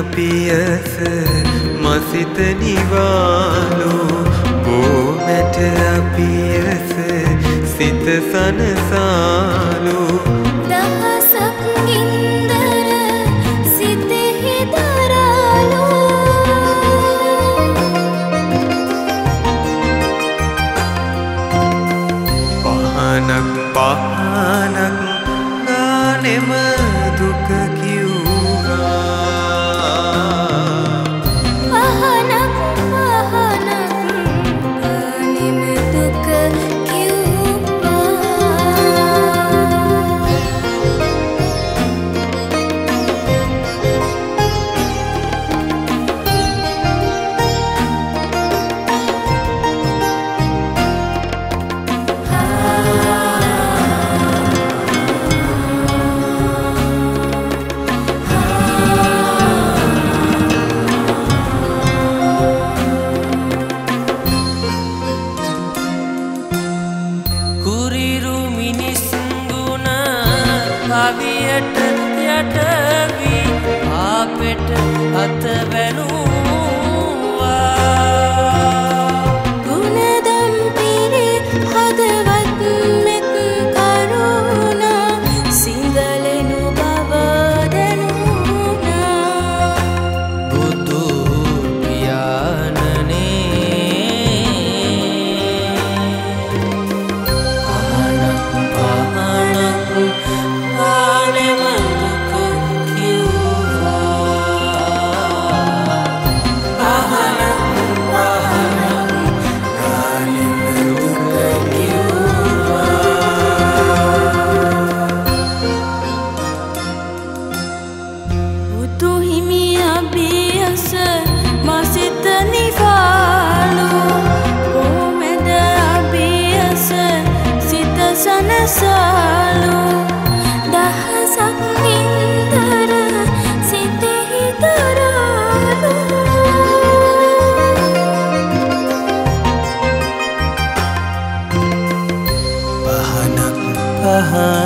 පියස මසිත නිවාලු බෝමැට අපියස සිත සනසාලු පවියට යටවී ආපෙට අත බැලූවා bahan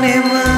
Ipanema